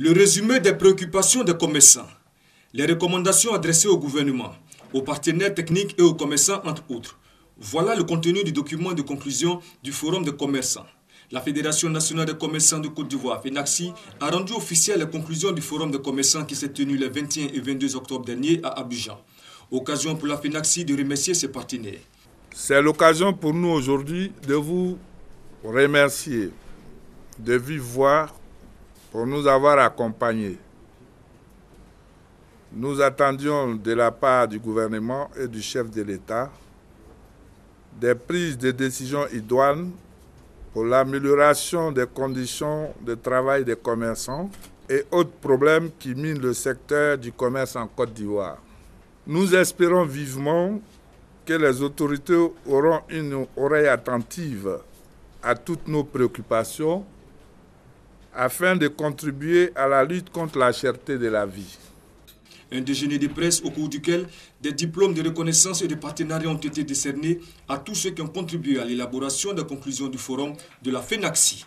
Le résumé des préoccupations des commerçants, les recommandations adressées au gouvernement, aux partenaires techniques et aux commerçants, entre autres. Voilà le contenu du document de conclusion du Forum des commerçants. La Fédération nationale des commerçants de Côte d'Ivoire, FENAXI, a rendu officielle les conclusions du Forum des commerçants qui s'est tenu les 21 et 22 octobre dernier à Abidjan. Occasion pour la FENAXI de remercier ses partenaires. C'est l'occasion pour nous aujourd'hui de vous remercier de vive voix pour nous avoir accompagnés. Nous attendions de la part du gouvernement et du chef de l'État des prises de décisions idoines pour l'amélioration des conditions de travail des commerçants et autres problèmes qui minent le secteur du commerce en Côte d'Ivoire. Nous espérons vivement que les autorités auront une oreille attentive à toutes nos préoccupations afin de contribuer à la lutte contre la cherté de la vie. Un déjeuner de presse au cours duquel des diplômes de reconnaissance et de partenariat ont été décernés à tous ceux qui ont contribué à l'élaboration des conclusions du forum de la FENAXI.